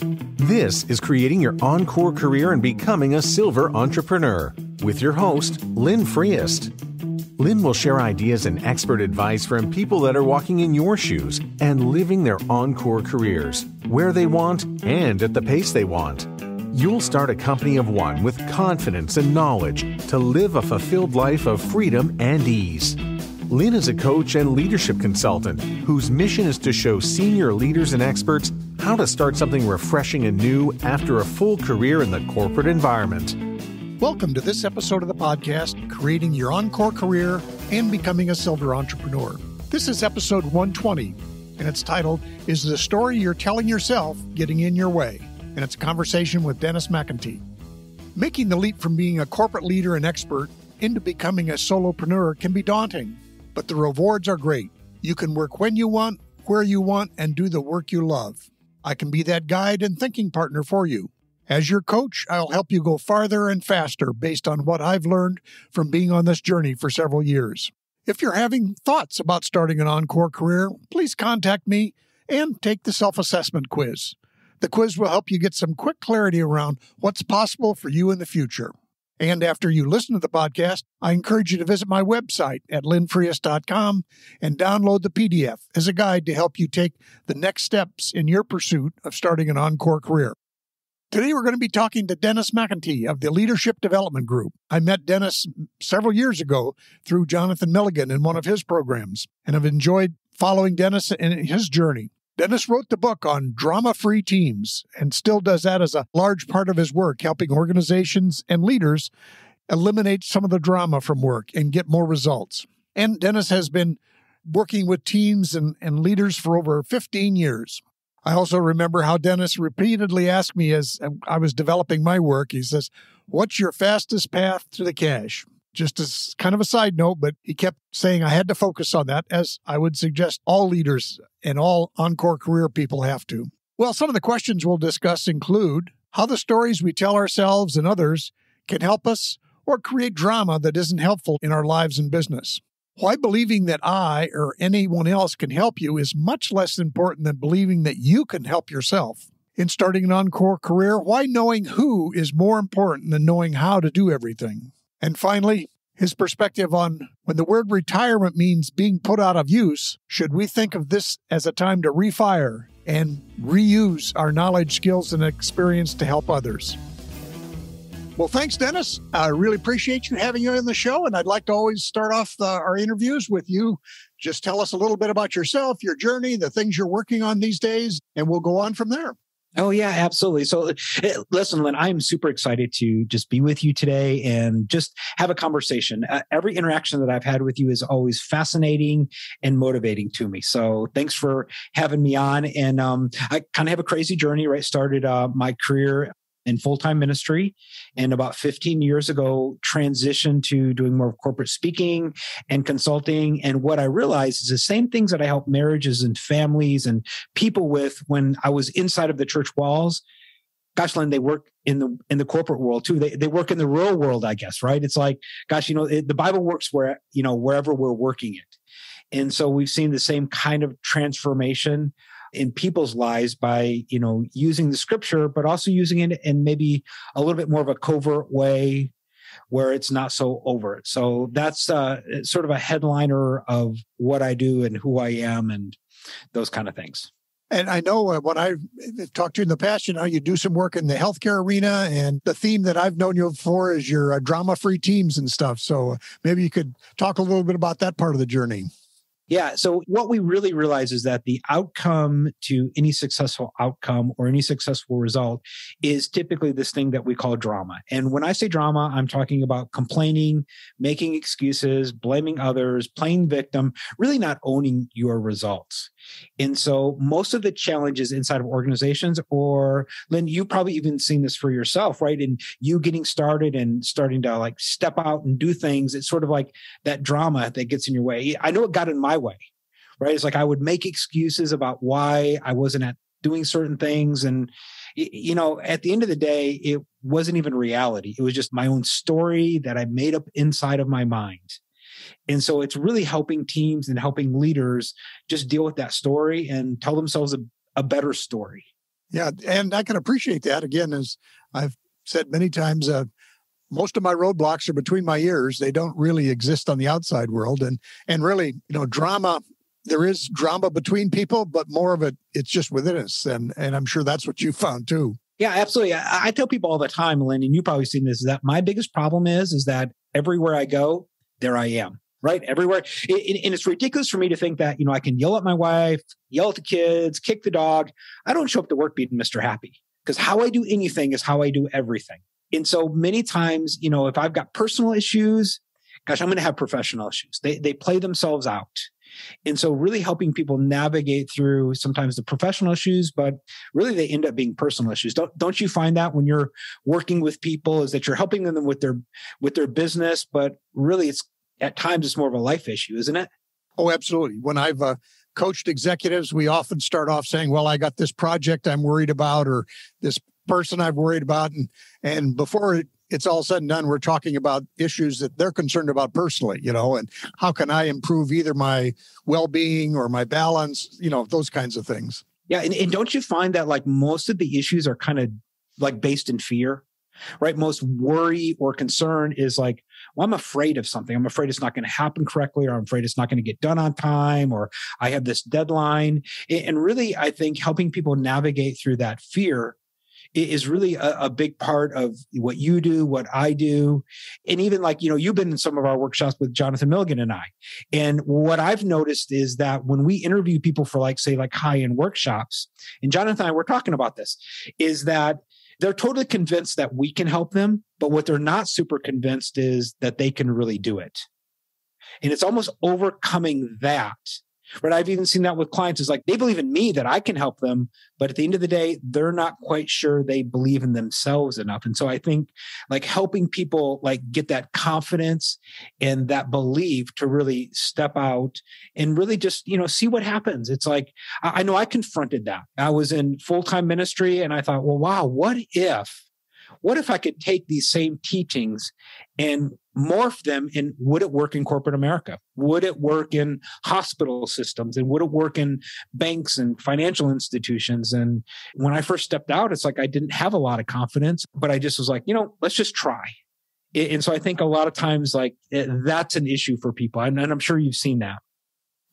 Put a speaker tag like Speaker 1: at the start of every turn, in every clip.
Speaker 1: This is Creating Your Encore Career and Becoming a Silver Entrepreneur with your host, Lynn Friest. Lynn will share ideas and expert advice from people that are walking in your shoes and living their encore careers where they want and at the pace they want. You'll start a company of one with confidence and knowledge to live a fulfilled life of freedom and ease. Lynn is a coach and leadership consultant whose mission is to show senior leaders and experts how to start something refreshing and new after a full career in the corporate environment.
Speaker 2: Welcome to this episode of the podcast, Creating Your Encore Career and Becoming a Silver Entrepreneur. This is episode 120, and it's titled, Is the Story You're Telling Yourself Getting in Your Way? And it's a conversation with Dennis McIntee. Making the leap from being a corporate leader and expert into becoming a solopreneur can be daunting, but the rewards are great. You can work when you want, where you want, and do the work you love. I can be that guide and thinking partner for you. As your coach, I'll help you go farther and faster based on what I've learned from being on this journey for several years. If you're having thoughts about starting an encore career, please contact me and take the self assessment quiz. The quiz will help you get some quick clarity around what's possible for you in the future. And after you listen to the podcast, I encourage you to visit my website at lynnfriest.com and download the PDF as a guide to help you take the next steps in your pursuit of starting an encore career. Today, we're going to be talking to Dennis McIntee of the Leadership Development Group. I met Dennis several years ago through Jonathan Milligan in one of his programs, and have enjoyed following Dennis in his journey. Dennis wrote the book on drama free teams and still does that as a large part of his work, helping organizations and leaders eliminate some of the drama from work and get more results. And Dennis has been working with teams and, and leaders for over 15 years. I also remember how Dennis repeatedly asked me as uh, I was developing my work, he says, What's your fastest path to the cash? Just as kind of a side note, but he kept saying I had to focus on that, as I would suggest all leaders and all encore career people have to. Well, some of the questions we'll discuss include how the stories we tell ourselves and others can help us or create drama that isn't helpful in our lives and business. Why believing that I or anyone else can help you is much less important than believing that you can help yourself. In starting an encore career, why knowing who is more important than knowing how to do everything? And finally, his perspective on when the word retirement means being put out of use, should we think of this as a time to refire and reuse our knowledge, skills, and experience to help others? Well, thanks, Dennis. I really appreciate you having you on the show. And I'd like to always start off the, our interviews with you. Just tell us a little bit about yourself, your journey, the things you're working on these days, and we'll go on from there.
Speaker 3: Oh yeah, absolutely. So eh, listen, Lynn, I'm super excited to just be with you today and just have a conversation. Uh, every interaction that I've had with you is always fascinating and motivating to me. So thanks for having me on. And um, I kind of have a crazy journey, right? Started uh, my career in full-time ministry. And about 15 years ago transitioned to doing more corporate speaking and consulting. And what i realized is the same things that i help marriages and families and people with when i was inside of the church walls gosh Lynn, they work in the in the corporate world too. They, they work in the real world i guess right? It's like gosh you know it, the bible works where you know wherever we're working it. And so we've seen the same kind of transformation in people's lives by you know using the scripture but also using it in maybe a little bit more of a covert way where it's not so overt so that's uh, sort of a headliner of what i do and who i am and those kind of things
Speaker 2: and I know uh, when I've talked to you in the past, you know, you do some work in the healthcare arena, and the theme that I've known you for is your uh, drama free teams and stuff. So uh, maybe you could talk a little bit about that part of the journey.
Speaker 3: Yeah. So what we really realize is that the outcome to any successful outcome or any successful result is typically this thing that we call drama. And when I say drama, I'm talking about complaining, making excuses, blaming others, playing victim, really not owning your results. And so most of the challenges inside of organizations, or Lynn, you probably even seen this for yourself, right? And you getting started and starting to like step out and do things, it's sort of like that drama that gets in your way. I know it got in my way, right? It's like I would make excuses about why I wasn't at doing certain things. And, you know, at the end of the day, it wasn't even reality. It was just my own story that I made up inside of my mind. And so it's really helping teams and helping leaders just deal with that story and tell themselves a, a better story.
Speaker 2: Yeah, and I can appreciate that. Again, as I've said many times, uh, most of my roadblocks are between my ears. They don't really exist on the outside world, and and really, you know, drama. There is drama between people, but more of it, it's just within us, and and I'm sure that's what you found too.
Speaker 3: Yeah, absolutely. I, I tell people all the time, Lynn, and you've probably seen this. Is that my biggest problem is is that everywhere I go, there I am right? Everywhere. It, and it's ridiculous for me to think that you know i can yell at my wife yell at the kids kick the dog. I don't show up to work being mr happy because how i do anything is how i do everything. And so many times you know if i've got personal issues gosh i'm going to have professional issues. They, they play themselves out. And so really helping people navigate through sometimes the professional issues but really they end up being personal issues. Don't don't you find that when you're working with people is that you're helping them with their with their business but really it's at times it's more of a life issue, isn't it?
Speaker 2: Oh, absolutely. When I've uh, coached executives, we often start off saying, "Well, I got this project I'm worried about, or this person I've worried about," and and before it, it's all said and done, we're talking about issues that they're concerned about personally, you know, and how can I improve either my well-being or my balance, you know, those kinds of things.
Speaker 3: Yeah, and, and don't you find that like most of the issues are kind of like based in fear? Right? Most worry or concern is like, well, I'm afraid of something. I'm afraid it's not going to happen correctly, or I'm afraid it's not going to get done on time, or I have this deadline. And really, I think helping people navigate through that fear is really a, a, big part of what you do, what I do. And even like, you know, you've been in some of our workshops with Jonathan Milligan and I. And what I've noticed is that when we interview people for like, say, like high end workshops, and Jonathan and I were talking about this, is that they're totally convinced that we can help them, but what they're not super convinced is that they can really do it. And it's almost overcoming that Right. I've even seen that with clients is like they believe in me that I can help them, but at the end of the day, they're not quite sure they believe in themselves enough. And so I think like helping people like get that confidence and that belief to really step out and really just, you know, see what happens. It's like I, I know I confronted that. I was in full-time ministry and I thought, well, wow, what if what if I could take these same teachings and morph them in would it work in corporate America? Would it work in hospital systems? And would it work in banks and financial institutions? And when I first stepped out, it's like I didn't have a lot of confidence, but I just was like, you know, let's just try. And so I think a lot of times, like eh, that's an issue for people. And I'm sure you've seen that.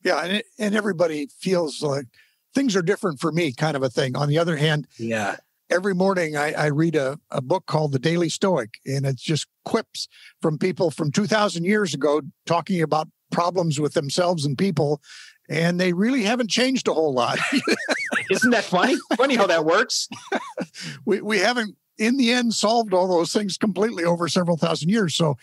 Speaker 2: Yeah. And, it, and everybody feels like things are different for me, kind of a thing. On the other hand,
Speaker 3: yeah
Speaker 2: every morning I, I read a, a book called The Daily Stoic, and it's just quips from people from 2,000 years ago talking about problems with themselves and people. And they really haven't changed a whole lot.
Speaker 3: Isn't that funny? funny how that works.
Speaker 2: we, we haven't, in the end, solved all those things completely over several thousand years. So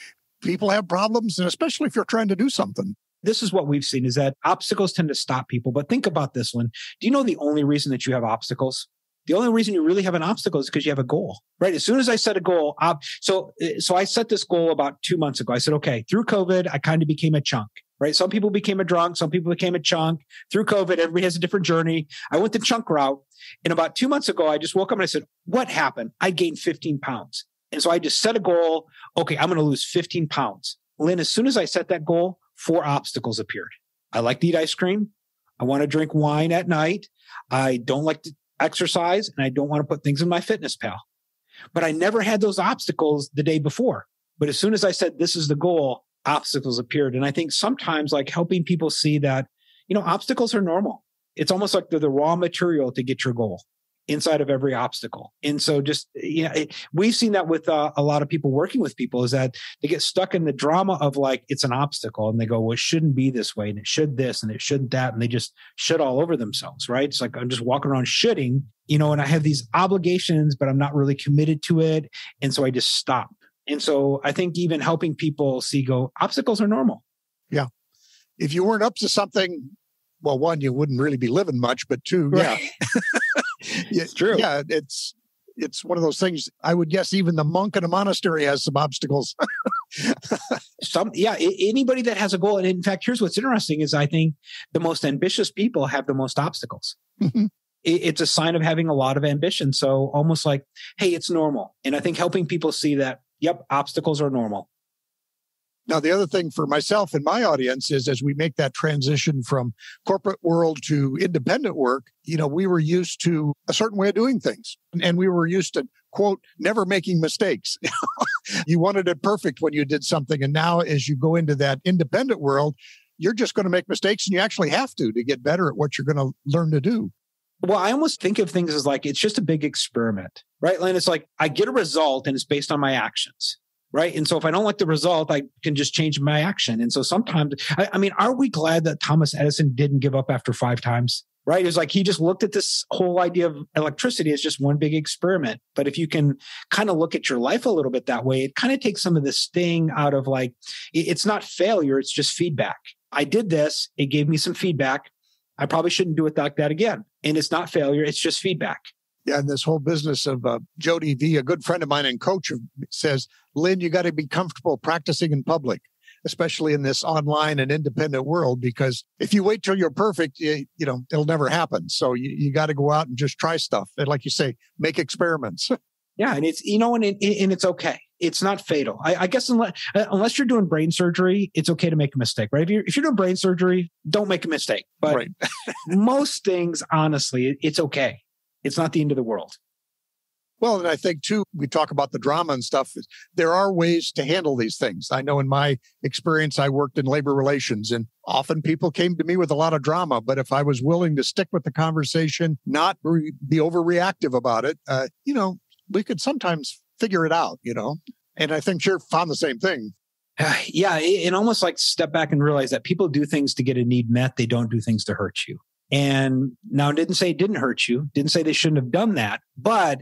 Speaker 2: people have problems, and especially if you're trying to do something
Speaker 3: this is what we've seen is that obstacles tend to stop people. But think about this one. Do you know the only reason that you have obstacles? The only reason you really have an obstacle is because you have a goal, right? As soon as I set a goal, so eh, so I set this goal about two months ago. I said, okay, through COVID, I kind of became a chunk, right? Some people became a drunk, some people became a chunk. Through COVID, everybody has a different journey. I went the chunk route, and about two months ago, I just woke up and I said, what happened? I gained 15 pounds, and so I just set a goal. Okay, I'm going to lose 15 pounds. Lynn, as soon as I set that goal, four obstacles appeared. I like to eat ice cream. I want to drink wine at night. I don't like to exercise and I don't want to put things in MyFitnessPal. But I never had those obstacles the day before. But as soon as I said, this is the goal, obstacles appeared. And I think sometimes like helping people see that, you know, obstacles are normal. It's almost like they're the raw material to get your goal inside of every obstacle. And so just, you know, it, we've seen that with uh, a lot of people working with people is that they get stuck in the drama of like, it's an obstacle and they go, well, it shouldn't be this way and it should this and it shouldn't that. And they just shit all over themselves, right? It's like, I'm just walking around shitting, you know, and I have these obligations, but I'm not really committed to it. And so I just stop. And so I think even helping people see go, obstacles are normal.
Speaker 2: Yeah. If you weren't up to something, well, one, you wouldn't really be living much, but two, right. yeah.
Speaker 3: it's true.
Speaker 2: Yeah, it's it's one of those things. I would guess even the monk in a monastery has some obstacles.
Speaker 3: some, yeah. Anybody that has a goal, and in fact, here's what's interesting: is I think the most ambitious people have the most obstacles. Mm-hmm. It's a sign of having a lot of ambition. So almost like, hey, it's normal. And I think helping people see that, yep, obstacles are normal.
Speaker 2: Now, the other thing for myself and my audience is as we make that transition from corporate world to independent work, you know, we were used to a certain way of doing things and we were used to quote, never making mistakes. you wanted it perfect when you did something. And now as you go into that independent world, you're just going to make mistakes and you actually have to to get better at what you're going to learn to do.
Speaker 3: Well, I almost think of things as like it's just a big experiment, right? Len, it's like I get a result and it's based on my actions right? And so if I don't like the result, I can just change my action. And so sometimes, I, I mean, are we glad that Thomas Edison didn't give up after five times? Right. It's like he just looked at this whole idea of electricity as just one big experiment. But if you can kind of look at your life a little bit that way, it kind of takes some of the sting out of like, it's not failure, it's just feedback. I did this, it gave me some feedback. I probably shouldn't do it like that again. And it's not failure, it's just feedback
Speaker 2: yeah, and this whole business of uh, Jody V, a good friend of mine and coach, says, Lynn, you got to be comfortable practicing in public, especially in this online and independent world, because if you wait till you're perfect, you, you know, it'll never happen. So you, you got to go out and just try stuff. And like you say, make experiments.
Speaker 3: Yeah. And it's, you know, and, it, and it's okay. It's not fatal. I, I guess unless, uh, unless you're doing brain surgery, it's okay to make a mistake, right? If you're, if you're doing brain surgery, don't make a mistake. But right. most things, honestly, it's okay it's not the end of the world.
Speaker 2: Well, and I think too, we talk about the drama and stuff. There are ways to handle these things. I know in my experience, I worked in labor relations and often people came to me with a lot of drama. But if I was willing to stick with the conversation, not re- be overreactive about it, uh, you know, we could sometimes figure it out, you know? And I think you're found the same thing.
Speaker 3: Uh, yeah, it almost like step back and realize that people do things to get a need met. They don't do things to hurt you. And now didn't say it didn't hurt you, didn't say they shouldn't have done that, but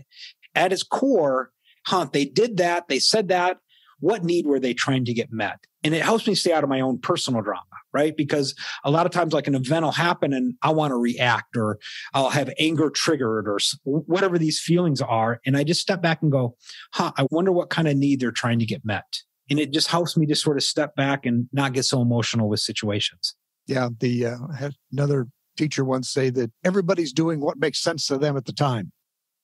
Speaker 3: at its core, huh, they did that, they said that. What need were they trying to get met? And it helps me stay out of my own personal drama, right? Because a lot of times, like an event will happen and I want to react or I'll have anger triggered or whatever these feelings are. And I just step back and go, huh, I wonder what kind of need they're trying to get met. And it just helps me to sort of step back and not get so emotional with situations.
Speaker 2: Yeah. The, uh, I had another teacher once say that everybody's doing what makes sense to them at the time.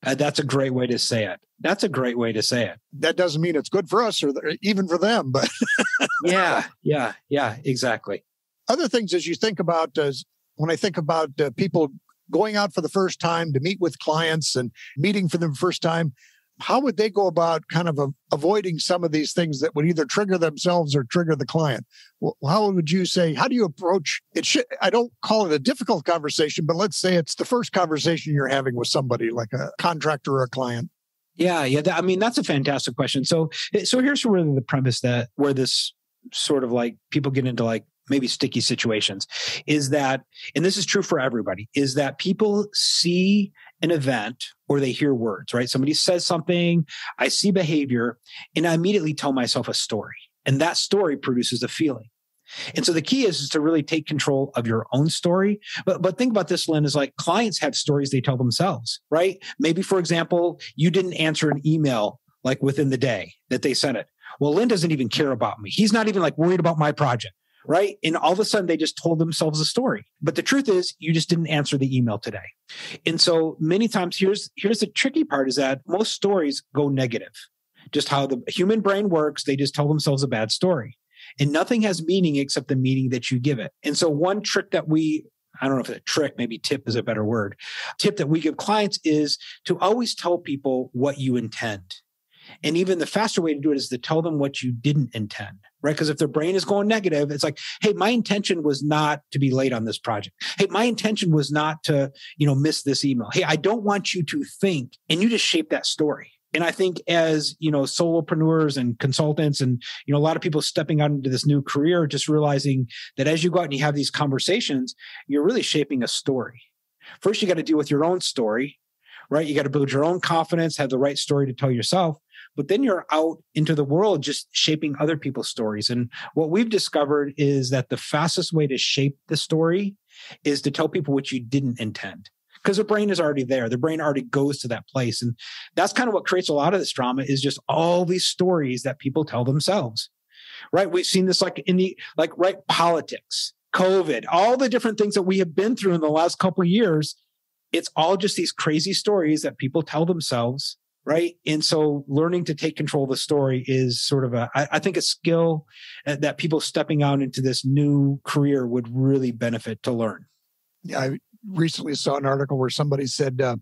Speaker 3: Uh, that's a great way to say it. That's a great way to say it.
Speaker 2: That doesn't mean it's good for us or even for them, but
Speaker 3: yeah, yeah, yeah, exactly.
Speaker 2: Other things as you think about, as when I think about uh, people going out for the first time to meet with clients and meeting for the first time, how would they go about kind of a, avoiding some of these things that would either trigger themselves or trigger the client? Well, how would you say, how do you approach it? Should, I don't call it a difficult conversation, but let's say it's the first conversation you're having with somebody like a contractor or a client.
Speaker 3: Yeah, yeah. That, I mean, that's a fantastic question. So, eh, so here's where the premise that where this sort of like people get into like maybe sticky situations is that, and this is true for everybody, is that people see an event or they hear words, right? Somebody says something, I see behavior, and I immediately tell myself a story. And that story produces a feeling. And so the key is, is to really take control of your own story. But but think about this, Lynn, is like clients have stories they tell themselves, right? Maybe, for example, you didn't answer an email like within the day that they sent it. Well, Lynn doesn't even care about me. He's not even like worried about my project right? And all of a sudden they just told themselves a story. But the truth is you just didn't answer the email today. And so many times here's here's the tricky part is that most stories go negative. Just how the human brain works, they just tell themselves a bad story. And nothing has meaning except the meaning that you give it. And so one trick that we I don't know if a trick, maybe tip is a better word. Tip that we give clients is to always tell people what you intend. And even the faster way to do it is to tell them what you didn't intend right? Because if their brain is going negative, it's like, hey, my intention was not to be late on this project. Hey, my intention was not to, you know, miss this email. Hey, I don't want you to think, and you just shape that story. And I think as, you know, solopreneurs and consultants and, you know, a lot of people stepping out into this new career, just realizing that as you go out and you have these conversations, you're really shaping a story. First, you got to deal with your own story, right? You got to build your own confidence, have the right story to tell yourself but then you're out into the world just shaping other people's stories. And what we've discovered is that the fastest way to shape the story is to tell people what you didn't intend because the brain is already there. The brain already goes to that place. And that's kind of what creates a lot of this drama is just all these stories that people tell themselves. Right. We've seen this like in the like right politics, COVID, all the different things that we have been through in the last couple of years. It's all just these crazy stories that people tell themselves right? And so learning to take control of the story is sort of a, I, I think a skill uh, that people stepping out into this new career would really benefit to learn.
Speaker 2: Yeah, I recently saw an article where somebody said, uh,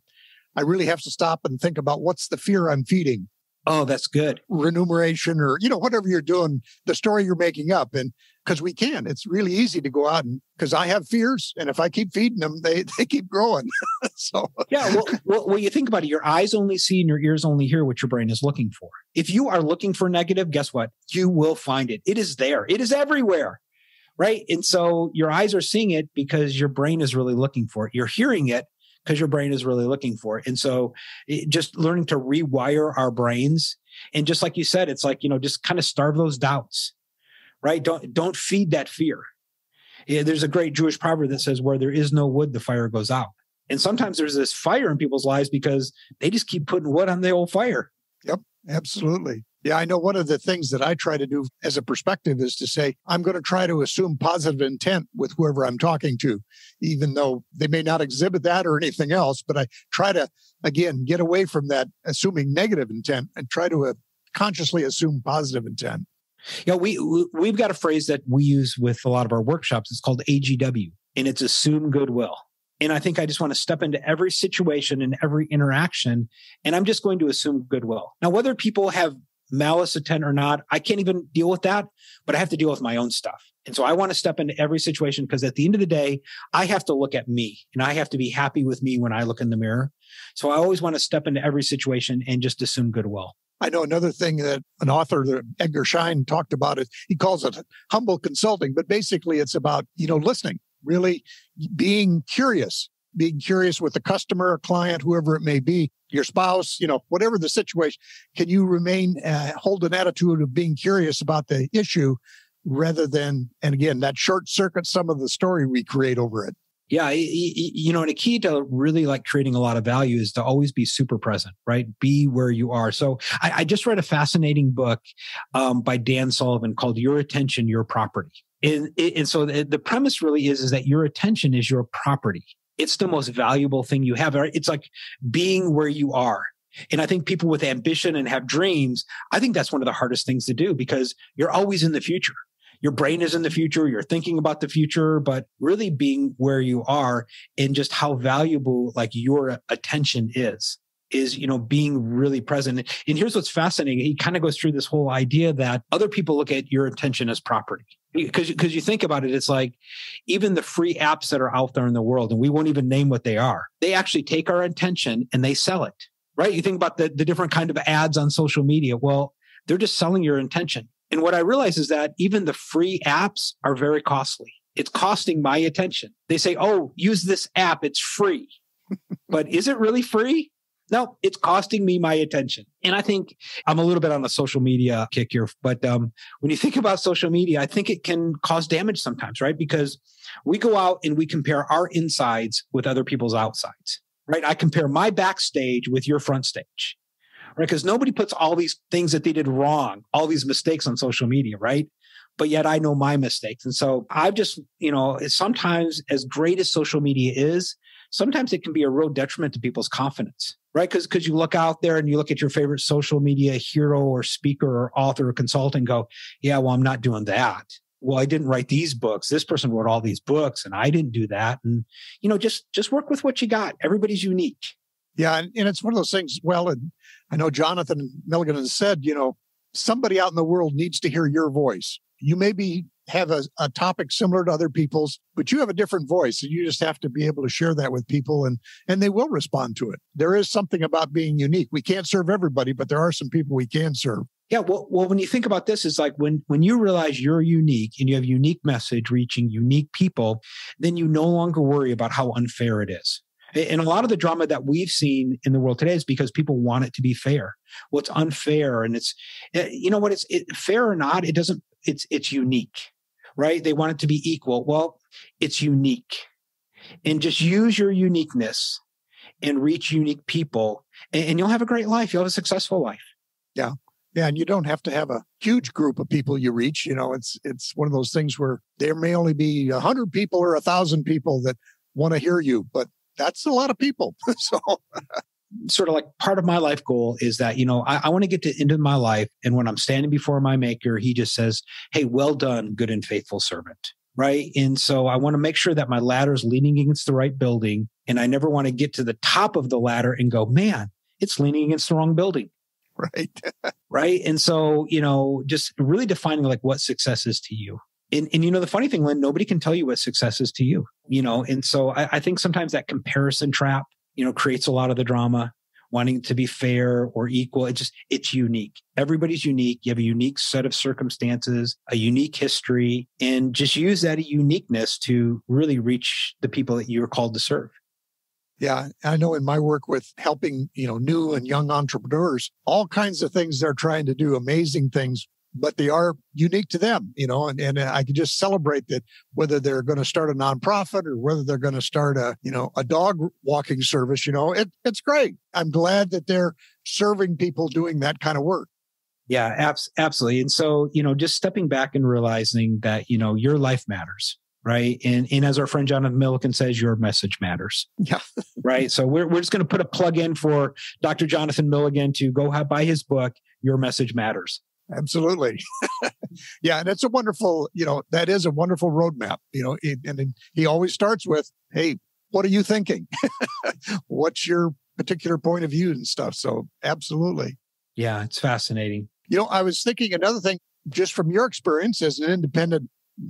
Speaker 2: I really have to stop and think about what's the fear I'm feeding.
Speaker 3: Oh, that's good.
Speaker 2: Remuneration or, you know, whatever you're doing, the story you're making up. And because we can, it's really easy to go out and because I have fears. And if I keep feeding them, they, they keep growing. so,
Speaker 3: yeah. Well, well, well, you think about it, your eyes only see and your ears only hear what your brain is looking for. If you are looking for negative, guess what? You will find it. It is there, it is everywhere. Right. And so your eyes are seeing it because your brain is really looking for it. You're hearing it because your brain is really looking for it. And so it, just learning to rewire our brains. And just like you said, it's like, you know, just kind of starve those doubts, right? Don't, don't feed that fear. Yeah, there's a great Jewish proverb that says, where there is no wood, the fire goes out. And sometimes there's this fire in people's lives because they just keep putting wood on the old fire.
Speaker 2: Yep, absolutely. Yeah, I know one of the things that I try to do as a perspective is to say, I'm going to try to assume positive intent with whoever I'm talking to, even though they may not exhibit that or anything else. But I try to, again, get away from that assuming negative intent and try to uh, consciously assume positive intent.
Speaker 3: Yeah, we we've got a phrase that we use with a lot of our workshops. It's called AGW, and it's assume goodwill. And I think I just want to step into every situation and every interaction, and I'm just going to assume goodwill. Now, whether people have malice intent or not, I can't even deal with that, but I have to deal with my own stuff. And so I want to step into every situation because at the end of the day, I have to look at me and I have to be happy with me when I look in the mirror. So I always want to step into every situation and just assume goodwill.
Speaker 2: I know another thing that an author, Edgar Schein, talked about it. He calls it humble consulting, but basically it's about, you know, listening, really being curious being curious with the customer, client, whoever it may be, your spouse, you know, whatever the situation, can you remain, uh, hold an attitude of being curious about the issue rather than, and again, that short circuit some of the story we create over it.
Speaker 3: Yeah, you know, and a key to really like creating a lot of value is to always be super present, right? Be where you are. So I, I just read a fascinating book um, by Dan Sullivan called "Your Attention, Your Property," and, and so the, the premise really is is that your attention is your property it's the most valuable thing you have. It's like being where you are. And I think people with ambition and have dreams, I think that's one of the hardest things to do because you're always in the future. Your brain is in the future. You're thinking about the future, but really being where you are and just how valuable like your attention is is you know being really present. And here's what's fascinating. He kind of goes through this whole idea that other people look at your attention as property. Because because you think about it it's like even the free apps that are out there in the world and we won't even name what they are they actually take our attention and they sell it right? You think about the, the different kind of ads on social media. Well they're just selling your attention. And what i realize is that even the free apps are very costly. It's costing my attention. They say oh use this app. It's free. But is it really free no, it's costing me my attention. And I think I'm a little bit on the social media kick here, but um, when you think about social media, I think it can cause damage sometimes, right? Because we go out and we compare our insides with other people's outsides, right? I compare my backstage with your front stage, right? Because nobody puts all these things that they did wrong, all these mistakes on social media, right? But yet I know my mistakes. And so I've just, you know, sometimes as great as social media is, sometimes it can be a real detriment to people's confidence right? Because because you look out there and you look at your favorite social media hero or speaker or author or consultant, go, yeah, well, I'm not doing that. Well, I didn't write these books. This person wrote all these books, and I didn't do that. And you know, just just work with what you got. Everybody's unique.
Speaker 2: Yeah, and, and it's one of those things. Well, and I know Jonathan Milligan has said, you know, somebody out in the world needs to hear your voice. You may be have a, a topic similar to other people's, but you have a different voice and you just have to be able to share that with people and, and they will respond to it. There is something about being unique. We can't serve everybody, but there are some people we can serve.
Speaker 3: Yeah, well, well, when you think about this, it's like when when you realize you're unique and you have unique message reaching unique people, then you no longer worry about how unfair it is. And a lot of the drama that we've seen in the world today is because people want it to be fair. Well, unfair, and it's eh, you know what? It's it, fair or not, it doesn't. It's it's unique right? They want it to be equal. Well, it's unique. And just use your uniqueness and reach unique people, and, you'll have a great life. You'll have a successful life.
Speaker 2: Yeah. Yeah, and you don't have to have a huge group of people you reach. You know, it's it's one of those things where there may only be a hundred people or a thousand people that want to hear you, but that's a lot of people. so
Speaker 3: sort of like part of my life goal is that, you know, I, I want to get to the end of my life. And when I'm standing before my maker, he just says, Hey, well done, good and faithful servant. Right. And so I want to make sure that my ladder is leaning against the right building. And I never want to get to the top of the ladder and go, man, it's leaning against the wrong building.
Speaker 2: Right.
Speaker 3: right. And so, you know, just really defining like what success is to you. And, and you know, the funny thing, Lynn, nobody can tell you what success is to you, you know, and so I, I think sometimes that comparison trap, you know, creates a lot of the drama wanting to be fair or equal. It just, it's unique. Everybody's unique. You have a unique set of circumstances, a unique history, and just use that uniqueness to really reach the people that you're called to serve.
Speaker 2: Yeah, I know in my work with helping, you know, new and young entrepreneurs, all kinds of things they're trying to do, amazing things but they are unique to them, you know, and, and I can just celebrate that whether they're going to start a nonprofit or whether they're going to start a, you know, a dog walking service, you know, it, it's great. I'm glad that they're serving people doing that kind of work.
Speaker 3: Yeah, abs- absolutely. And so, you know, just stepping back and realizing that, you know, your life matters. Right. And, and as our friend Jonathan Milligan says, your message matters.
Speaker 2: Yeah.
Speaker 3: right. So we're, we're just going to put a plug in for Dr. Jonathan Milligan to go have, buy his book, Your Message Matters.
Speaker 2: Absolutely. yeah. And it's a wonderful, you know, that is a wonderful roadmap, you know, and he always starts with, Hey, what are you thinking? What's your particular point of view and stuff? So absolutely.
Speaker 3: Yeah. It's fascinating.
Speaker 2: You know, I was thinking another thing just from your experience as an independent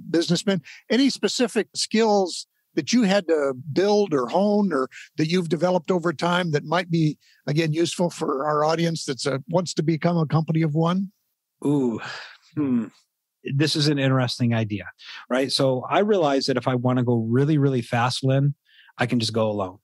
Speaker 2: businessman, any specific skills that you had to build or hone or that you've developed over time that might be again useful for our audience that's a, wants to become a company of one
Speaker 3: Ooh, hmm. This is an interesting idea, right? So I realize that if I want to go really, really fast, Lynn, I can just go alone,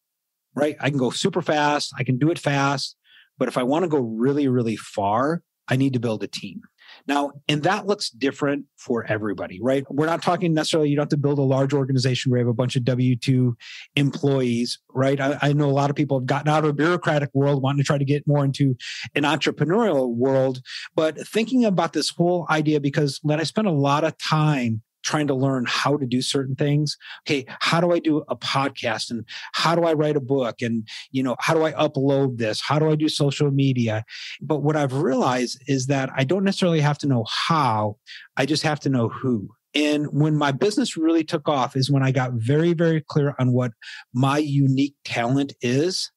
Speaker 3: right? I can go super fast. I can do it fast. But if I want to go really, really far, I need to build a team. Now, and that looks different for everybody, right? We're not talking necessarily you don't have to build a large organization where you have a bunch of W 2 employees, right? I, I, know a lot of people have gotten out of a bureaucratic world, wanting to try to get more into an entrepreneurial world. But thinking about this whole idea, because when I spent a lot of time trying to learn how to do certain things. Okay how do i do a podcast? And how do i write a book? And you know how do i upload this? How do i do social media? But what i've realized is that i don't necessarily have to know how i just have to know who. And when my business really took off is when i got very very clear on what my unique talent is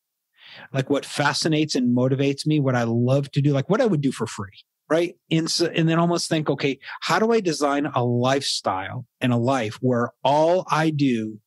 Speaker 3: like what fascinates and motivates me what i love to do like what i would do for free right? And, so, and then almost think, okay, how do I design a lifestyle and a life where all I do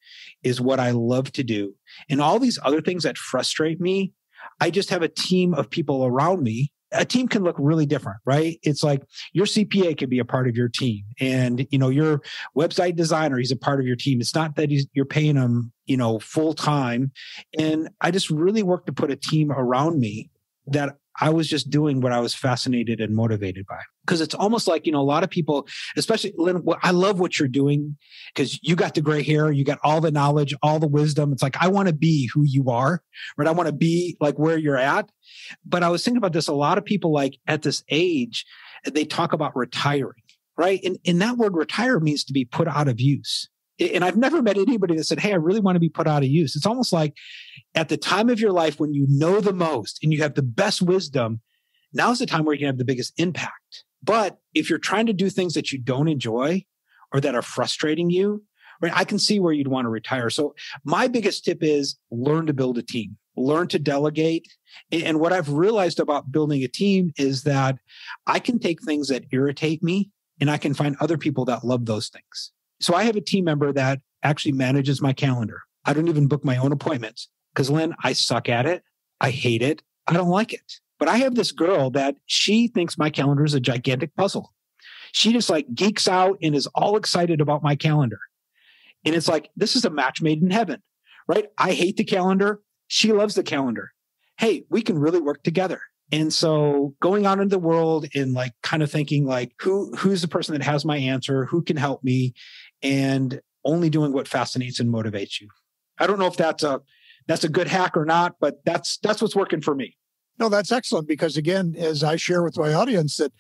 Speaker 3: is what I love to do? And all these other things that frustrate me, I just have a team of people around me. A team can look really different, right? It's like your CPA could be a part of your team and, you know, your website designer, he's a part of your team. It's not that you're paying him, you know, full time. And I just really work to put a team around me that I was just doing what I was fascinated and motivated by. Because it's almost like, you know, a lot of people, especially Lynn, I love what you're doing because you got the gray hair, you got all the knowledge, all the wisdom. It's like, I want to be who you are, right? I want to be like where you're at. But I was thinking about this. A lot of people, like at this age, they talk about retiring, right? And, and that word retire means to be put out of use and I've never met anybody that said, Hey, I really want to be put out of use. It's almost like at the time of your life when you know the most and you have the best wisdom, now's the time where you can have the biggest impact. But if you're trying to do things that you don't enjoy or that are frustrating you, right, I can see where you'd want to retire. So my biggest tip is learn to build a team, learn to delegate. And what I've realized about building a team is that I can take things that irritate me and I can find other people that love those things. So I have a team member that actually manages my calendar. I don't even book my own appointments because Lynn, I suck at it. I hate it. I don't like it. But I have this girl that she thinks my calendar is a gigantic puzzle. She just like geeks out and is all excited about my calendar. And it's like, this is a match made in heaven, right? I hate the calendar. She loves the calendar. Hey, we can really work together. And so going out into the world and like kind of thinking like who who's the person that has my answer, who can help me and only doing what fascinates and motivates you. I don't know if that's a that's a good hack or not, but that's that's what's working for me.
Speaker 2: No, that's excellent because again, as I share with my audience that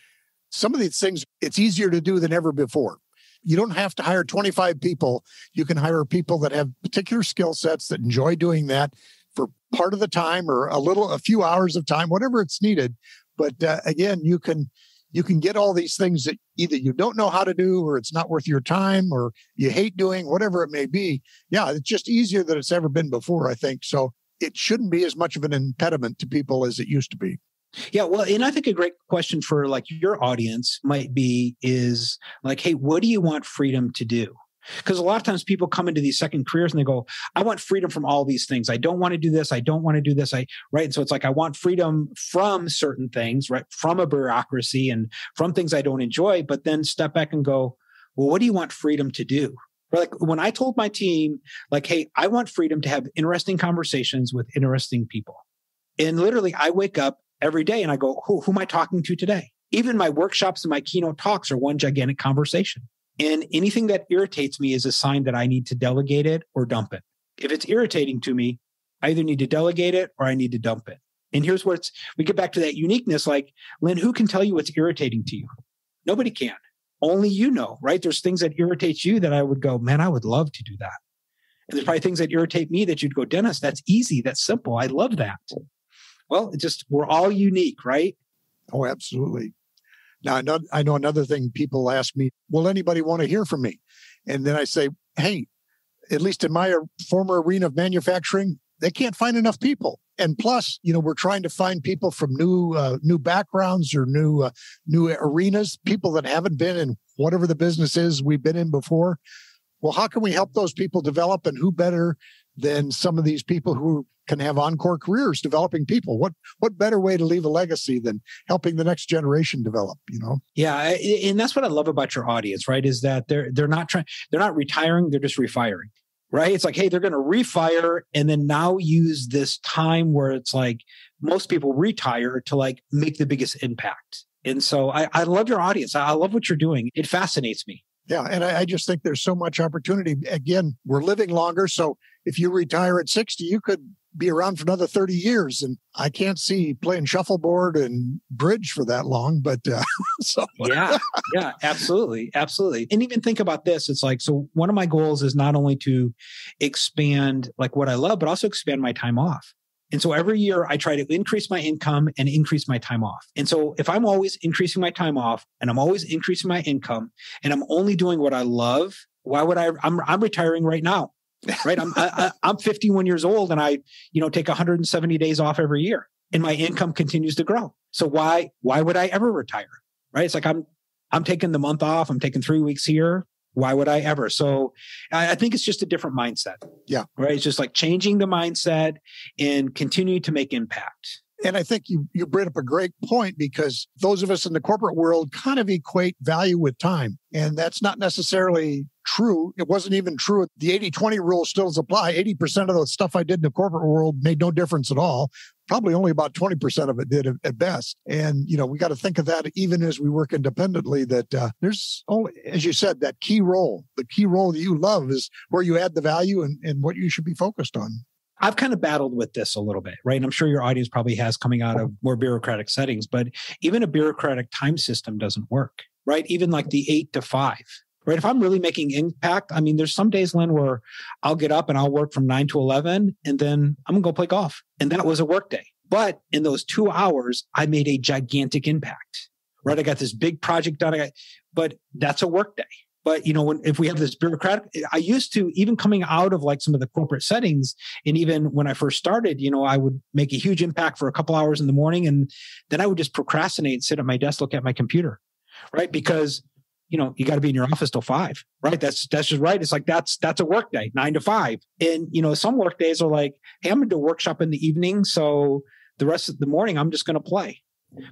Speaker 2: some of these things it's easier to do than ever before. You don't have to hire 25 people. You can hire people that have particular skill sets that enjoy doing that. for part of the time or a little, a few hours of time, whatever it's needed. But uh, again, you can you can get all these things that either you don't know how to do or it's not worth your time or you hate doing whatever it may be. Yeah it's just easier than it's ever been before i think. So it shouldn't be as much of an impediment to people as it used to be.
Speaker 3: Yeah, well, and I think a great question for like your audience might be is like, hey, what do you want freedom to do? Because a lot of times people come into these second careers and they go, I want freedom from all these things. I don't want to do this. I don't want to do this. I, right. And so it's like, I want freedom from certain things, right? From a bureaucracy and from things I don't enjoy, but then step back and go, well, what do you want freedom to do? Like when I told my team, like, hey, I want freedom to have interesting conversations with interesting people. And literally, I wake up every day and I go, who, who am I talking to today? Even my workshops and my keynote talks are one gigantic conversation. And anything that irritates me is a sign that I need to delegate it or dump it. If it's irritating to me, I either need to delegate it or I need to dump it. And here's where it's, we get back to that uniqueness. Like, Lynn, who can tell you what's irritating to you? Nobody can. Only you know, right? There's things that irritate you that I would go, man, I would love to do that. And there's probably things that irritate me that you'd go, Dennis, that's easy. That's simple. I love that. Well, it just we're all unique, right?
Speaker 2: Oh, absolutely. Now, I know, another thing people ask me, will anybody want to hear from me? And then I say, hey, at least in my former arena of manufacturing, they can't find enough people. And plus, you know, we're trying to find people from new uh, new backgrounds or new uh, new arenas, people that haven't been in whatever the business is we've been in before. Well, how can we help those people develop? And who better than some of these people who can have encore careers developing people. What what better way to leave a legacy than helping the next generation develop? You know.
Speaker 3: Yeah, and that's what I love about your audience, right? Is that they're they're not trying, they're not retiring, they're just refiring, right? It's like, hey, they're going to refire and then now use this time where it's like most people retire to like make the biggest impact. And so I, I love your audience. I love what you're doing. It fascinates me.
Speaker 2: Yeah. And I, I, just think there's so much opportunity. Again, we're living longer. So if you retire at 60, you could be around for another 30 years. And I can't see playing shuffleboard and bridge for that long. But uh, so,
Speaker 3: yeah, yeah, absolutely. Absolutely. And even think about this it's like, so one of my goals is not only to expand like what I love, but also expand my time off. And so every year I try to increase my income and increase my time off. And so if I'm always increasing my time off and I'm always increasing my income and I'm only doing what I love, why would I? I'm, I'm retiring right now right? I'm I, I'm 51 years old and I, you know, take 170 days off every year, and my income continues to grow. So why why would I ever retire? Right? It's like I'm I'm taking the month off. I'm taking three weeks here. Why would I ever? So I, I think it's just a different mindset.
Speaker 2: Yeah.
Speaker 3: Right. It's just like changing the mindset and continuing to make impact.
Speaker 2: And I think you, you brought up a great point because those of us in the corporate world kind of equate value with time. And that's not necessarily true. It wasn't even true. The 80 20 rule still apply. 80% of the stuff I did in the corporate world made no difference at all. Probably only about 20% of it did at best. And, you know, we got to think of that even as we work independently, that uh, there's only, as you said, that key role. The key role that you love is where you add the value and, and what you should be focused on.
Speaker 3: I've kind of battled with this a little bit, right? And I'm sure your audience probably has coming out of more bureaucratic settings, but even a bureaucratic time system doesn't work, right? Even like the eight to five, right? If I'm really making impact, I mean, there's some days, Lynn, where I'll get up and I'll work from nine to 11 and then I'm gonna go play golf. And that was a work day. But in those two hours, I made a gigantic impact, right? I got this big project done. I got, but that's a work day. But you know, when if we have this bureaucratic, I used to even coming out of like some of the corporate settings, and even when I first started, you know, I would make a huge impact for a couple hours in the morning, and then I would just procrastinate and sit at my desk, look at my computer, right? Because you know you got to be in your office till five right? That's that's just right. It's like that's that's a work day nine to five. And you know some work days are like hey i'm gonna do a workshop in the evening so the rest of the morning i'm just gonna play.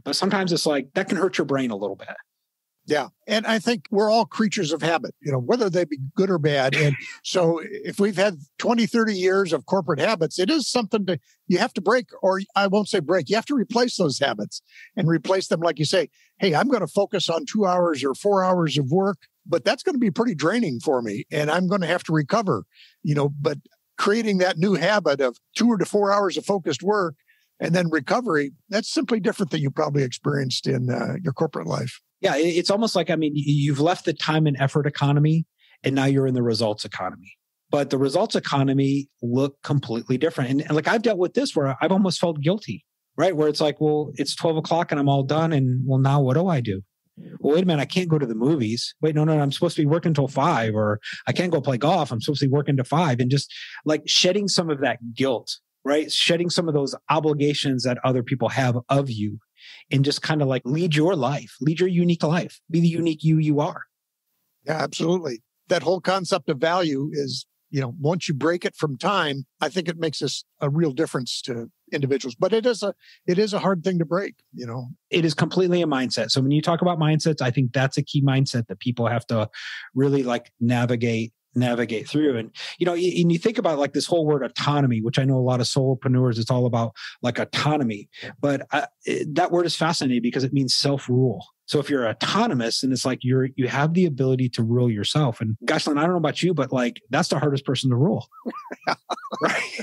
Speaker 3: But sometimes it's like that can hurt your brain a little bit
Speaker 2: yeah. And I think we're all creatures of habit, you know, whether they be good or bad. And so if we've had 20, 30 years of corporate habits, it is something to, you have to break, or I won't say break, you have to replace those habits and replace them. Like you say, hey, I'm going to focus on two hours or four hours of work, but that's going to be pretty draining for me. And I'm going to have to recover, you know, but creating that new habit of two or to four hours of focused work and then recovery, that's simply different than you probably experienced in uh, your corporate life
Speaker 3: yeah, it's almost like I mean, you've left the time and effort economy, and now you're in the results economy. but the results economy look completely different. And, and, like I've dealt with this where I've almost felt guilty, right? Where it's like, well, it's 12 o'clock and I'm all done. And well, now what do I do? Well, wait a minute, I can't go to the movies. Wait, no, no, I'm supposed to be working until five, or I can't go play golf. I'm supposed to be working to five. And just like shedding some of that guilt, right? Shedding some of those obligations that other people have of you and just kind of like lead your life, lead your unique life, be the unique you you are.
Speaker 2: Yeah, absolutely. That whole concept of value is you know, once you break it from time, I think it makes this a real difference to individuals. But it is a it is a hard thing to break, you know.
Speaker 3: It is completely a mindset. So when you talk about mindsets, I think that's a key mindset that people have to really like navigate navigate through and you know and you think about like this whole word autonomy which i know a lot of solopreneurs it's all about like autonomy but I, it, that word is fascinating because it means self-rule so if you're autonomous and it's like you're you have the ability to rule yourself. And gosh, Lynn, I don't know about you, but like that's the hardest person to rule. right.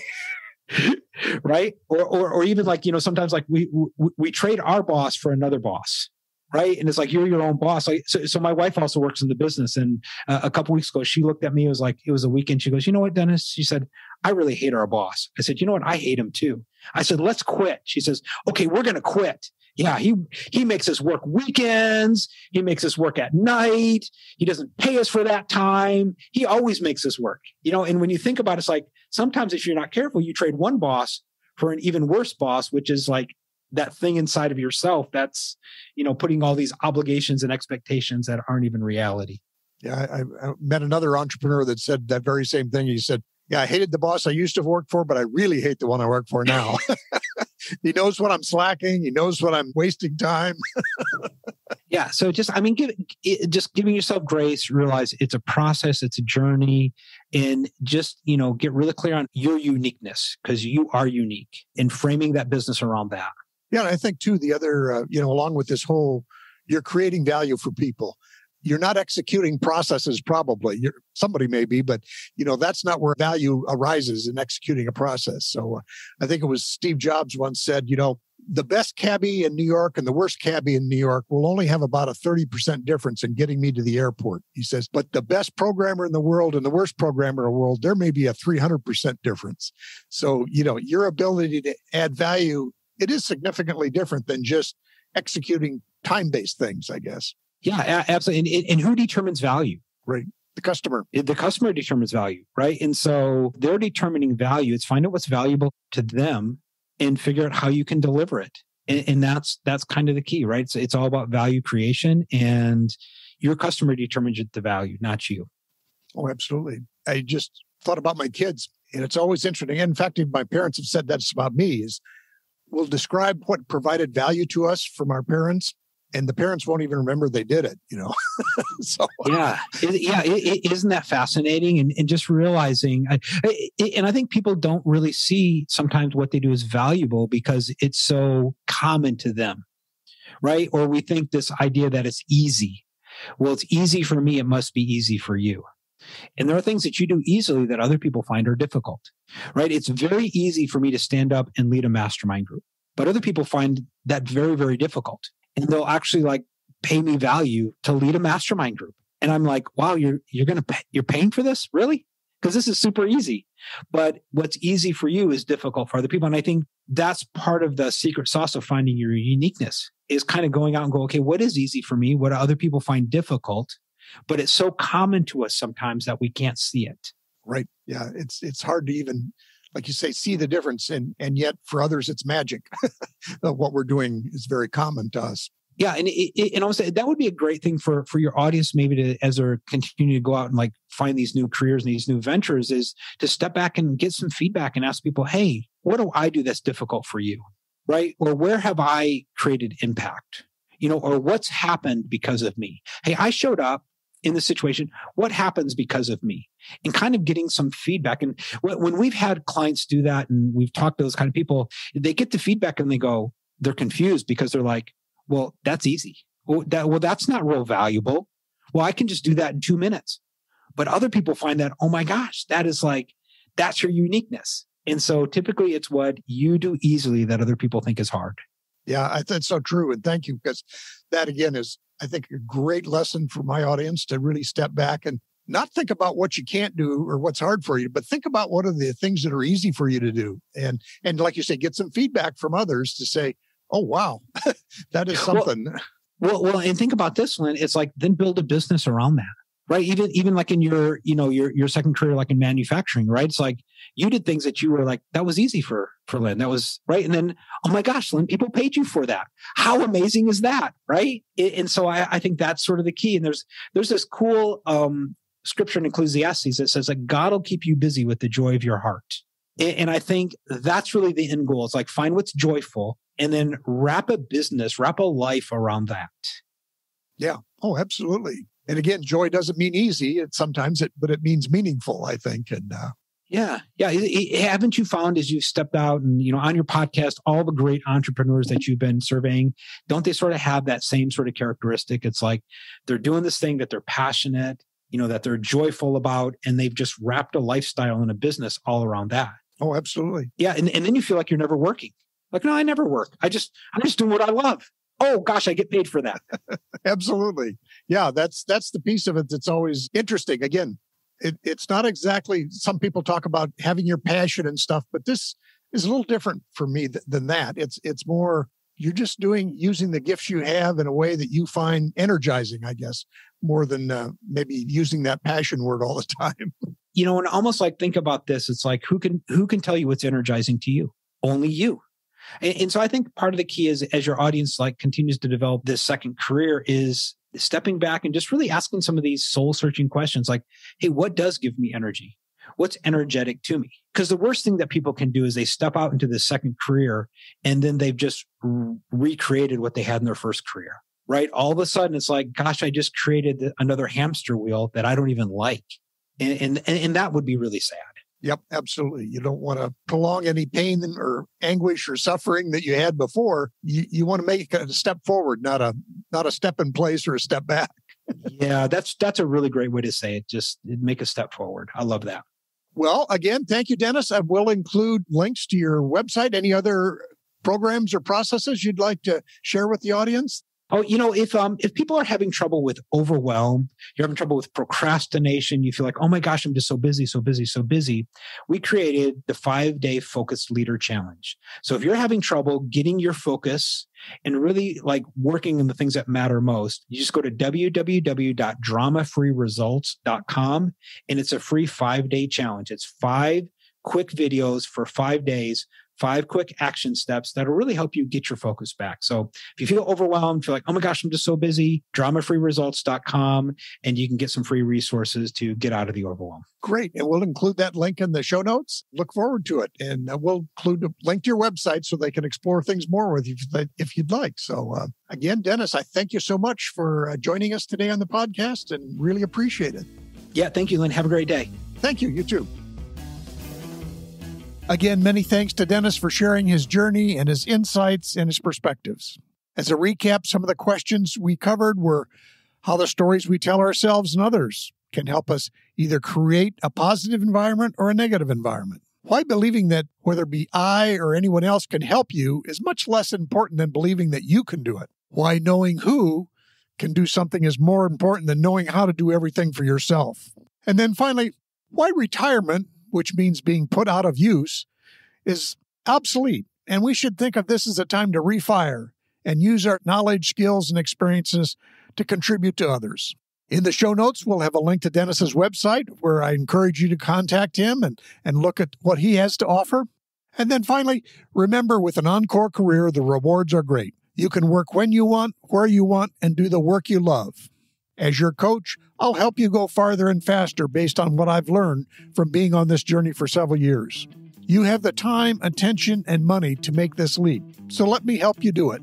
Speaker 3: right. Or, or or even like, you know, sometimes like we, we we trade our boss for another boss right? And it's like you're your own boss. Like so, so my wife also works in the business, and uh, a couple weeks ago she looked at me. It was like it was a weekend. She goes, "You know what, Dennis?" She said, "I really hate our boss." I said, "You know what? I hate him too." I said, "Let's quit." She says, "Okay, we're going to quit." yeah, he he makes us work weekends. He makes us work at night. He doesn't pay us for that time. He always makes us work. You know, and when you think about it, it's like sometimes if you're not careful, you trade one boss for an even worse boss, which is like that thing inside of yourself that's, you know, putting all these obligations and expectations that aren't even reality.
Speaker 2: Yeah, I, I met another entrepreneur that said that very same thing. He said, yeah, I hated the boss I used to work for, but I really hate the one I work for now. he knows what I'm slacking. He knows what I'm wasting time.
Speaker 3: yeah. So just, I mean, give, just giving yourself grace, realize it's a process, it's a journey, and just, you know, get really clear on your uniqueness because you are unique and framing that business around that.
Speaker 2: Yeah. I think too, the other, uh, you know, along with this whole, you're creating value for people. You're not executing processes probably. You're, somebody may be but you know that's not where value arises in executing a process. So uh, i think it was steve jobs once said you know the best cabbie in new york and the worst cabbie in new york will only have about a 30% difference in getting me to the airport he says. But the best programmer in the world and the worst programmer in the world there may be a 300% difference. So you know your ability to add value it is significantly different than just executing time-based things i guess
Speaker 3: yeah, absolutely. And, and who determines value?
Speaker 2: Right. The customer.
Speaker 3: The customer determines value, right? And so they're determining value. It's find out what's valuable to them and figure out how you can deliver it. And, and that's that's kind of the key, right? So it's all about value creation and your customer determines the value, not you.
Speaker 2: Oh, absolutely. I just thought about my kids, and it's always interesting. In fact, even my parents have said that's about me. Is we'll describe what provided value to us from our parents, and the parents won't even remember they did it you know?
Speaker 3: So yeah. Yeah it, isn't that fascinating? And, and just realizing I, and i think people don't really see sometimes what they do is valuable because it's so common to them right? Or we think this idea that it's easy. Well it's easy for me it must be easy for you and there are things that you do easily that other people find are difficult right it's very easy for me to stand up and lead a mastermind group but other people find that very very difficult and they'll actually like pay me value to lead a mastermind group. And I'm like, wow, you're you're gonna pay, you're paying for this, really? Because this is super easy. But what's easy for you is difficult for other people. And I think that's part of the secret sauce of finding your uniqueness is kind of going out and go, okay, what is easy for me? What do other people find difficult? But it's so common to us sometimes that we can't see it.
Speaker 2: Right. Yeah. It's it's hard to even like you say, see the difference. And, and yet for others, it's magic. what we're doing is very common to us.
Speaker 3: Yeah, and it, it, and also that would be a great thing for for your audience, maybe to as they're continuing to go out and like find these new careers and these new ventures, is to step back and get some feedback and ask people, hey, what do I do that's difficult for you, right? Or where have I created impact, you know, or what's happened because of me? Hey, I showed up in the situation what happens because of me? And kind of getting some feedback. And when we've had clients do that and we've talked to those kind of people they get the feedback and they go they're confused because they're like well that's easy. Well, that, well that's not real valuable. Well i can just do that in two minutes. But other people find that oh my gosh that is like that's your uniqueness. And so typically it's what you do easily that other people think is hard.
Speaker 2: Yeah, I think so true. And thank you because that again is, I think, a great lesson for my audience to really step back and not think about what you can't do or what's hard for you, but think about what are the things that are easy for you to do. And and like you say, get some feedback from others to say, oh wow, that is something.
Speaker 3: Well, well, well, and think about this, Lynn. It's like then build a business around that right? Even even like in your you know your your second career like in manufacturing right? It's like you did things that you were like that was easy for for lynn. That was right? And then oh my gosh lynn people paid you for that. How amazing is that right? And so i, I think that's sort of the key. And there's there's this cool um scripture in ecclesiastes that says that god will keep you busy with the joy of your heart. And i think that's really the end goal. It's like find what's joyful and then wrap a business wrap a life around that.
Speaker 2: Yeah. Oh absolutely and again, joy doesn't mean easy. It sometimes it, but it means meaningful. I think. And uh,
Speaker 3: yeah, yeah. Haven't you found as you've stepped out and you know on your podcast, all the great entrepreneurs that you've been surveying, don't they sort of have that same sort of characteristic? It's like they're doing this thing that they're passionate, you know, that they're joyful about, and they've just wrapped a lifestyle and a business all around that.
Speaker 2: Oh, absolutely.
Speaker 3: Yeah, and, and then you feel like you're never working. Like, no, I never work. I just I'm just doing what I love oh gosh, I get paid for that.
Speaker 2: Absolutely. Yeah, that's that's the piece of it that's always interesting. Again, it, it's not exactly some people talk about having your passion and stuff, but this is a little different for me th- than that. It's it's more you're just doing using the gifts you have in a way that you find energizing, I guess, more than uh, maybe using that passion word all the time.
Speaker 3: You know, and almost like think about this, it's like who can who can tell you what's energizing to you? Only you. And, and so I think part of the key is as your audience like continues to develop this second career is stepping back and just really asking some of these soul searching questions like, hey, what does give me energy? What's energetic to me? Because the worst thing that people can do is they step out into this second career and then they've just re- recreated what they had in their first career, right? All of a sudden it's like, gosh, I just created another hamster wheel that I don't even like. And, and, and that would be really sad.
Speaker 2: Yep, absolutely. You don't want to prolong any pain or anguish or suffering that you had before. You you want to make a step forward, not a not a step in place or a step back.
Speaker 3: yeah, that's that's a really great way to say it. Just make a step forward. I love that.
Speaker 2: Well, again, thank you, Dennis. I will include links to your website. Any other programs or processes you'd like to share with the audience?
Speaker 3: Oh, you know, if um if people are having trouble with overwhelm, you're having trouble with procrastination, you feel like, oh my gosh, I'm just so busy, so busy, so busy. We created the five day focused leader challenge. So if you're having trouble getting your focus and really like working in the things that matter most, you just go to www.dramafreeresults.com and it's a free five day challenge. It's five quick videos for five days five quick action steps that'll really help you get your focus back. So if you feel overwhelmed, feel like, oh my gosh, I'm just so busy, dramafreeresults.com, and you can get some free resources to get out of the overwhelm.
Speaker 2: Great. And we'll include that link in the show notes. Look forward to it. And uh, we'll include a link to your website so they can explore things more with you if you'd like. So, uh, again, Dennis, I thank you so much for uh, joining us today on the podcast and really appreciate it.
Speaker 3: Yeah. Thank you, Lynn. Have a great day.
Speaker 2: Thank you. You too. Again, many thanks to Dennis for sharing his journey and his insights and his perspectives. As a recap, some of the questions we covered were how the stories we tell ourselves and others can help us either create a positive environment or a negative environment. Why believing that whether it be I or anyone else can help you is much less important than believing that you can do it. Why knowing who can do something is more important than knowing how to do everything for yourself. And then finally, why retirement which means being put out of use, is obsolete. And we should think of this as a time to refire and use our knowledge, skills, and experiences to contribute to others. In the show notes, we'll have a link to Dennis's website where I encourage you to contact him and, and look at what he has to offer. And then finally, remember with an encore career, the rewards are great. You can work when you want, where you want, and do the work you love. As your coach, I'll help you go farther and faster based on what I've learned from being on this journey for several years. You have the time, attention, and money to make this leap, so let me help you do it.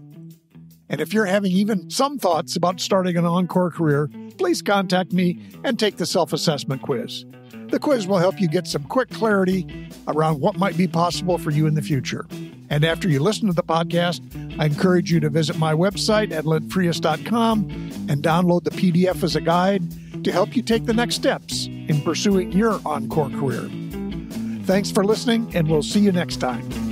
Speaker 2: And if you're having even some thoughts about starting an encore career, please contact me and take the self assessment quiz. The quiz will help you get some quick clarity around what might be possible for you in the future. And after you listen to the podcast, I encourage you to visit my website at lynnfriest.com and download the PDF as a guide to help you take the next steps in pursuing your Encore career. Thanks for listening, and we'll see you next time.